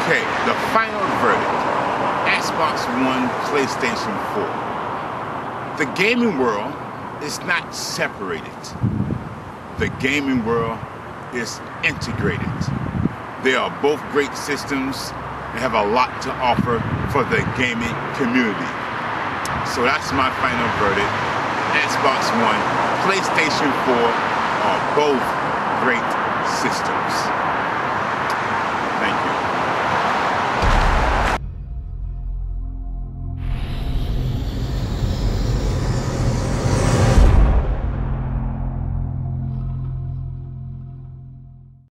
Okay, the final verdict. Xbox One, PlayStation 4. The gaming world is not separated. The gaming world is integrated. They are both great systems and have a lot to offer for the gaming community. So that's my final verdict. Xbox One, PlayStation 4 are both great systems.